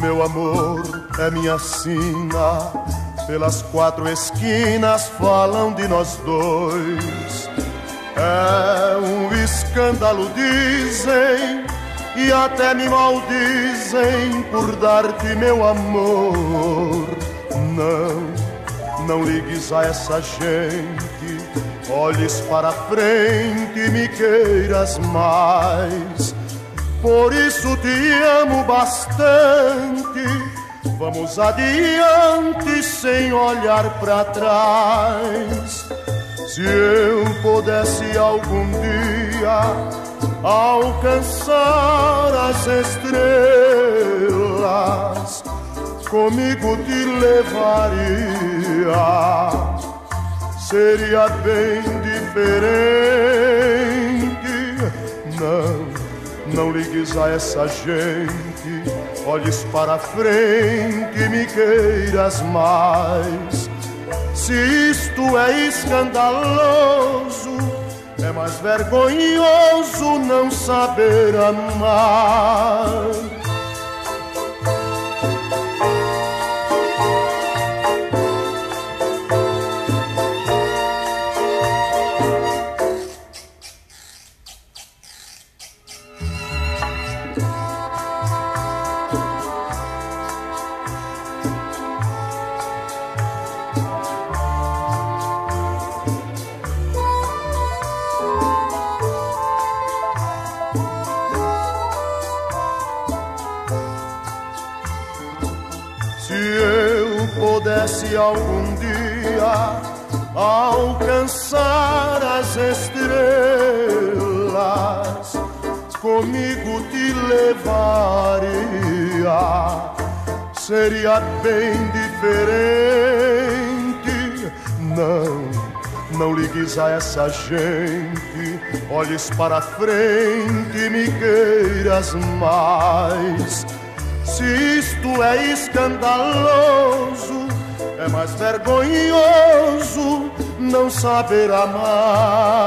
Meu amor é minha sina, pelas quatro esquinas falam de nós dois. É um escândalo, dizem, e até me maldizem por dar-te meu amor. Não, não ligues a essa gente, olhes para frente e me queiras mais. Por isso te amo bastante. Vamos adiante sem olhar para trás. Se eu pudesse algum dia alcançar as estrelas, comigo te levaria. Seria bem diferente. Não ligues a essa gente. Olhes para frente e me queiras mais se isto é escandaloso, é mais vergonhoso não saber amar. Pudesse algum dia alcançar as estrelas, comigo te levaria. Seria bem diferente. Não, não ligues a essa gente. Olhes para frente e me queiras mais. Se isto é escandaloso, é mais vergonhoso não saber amar.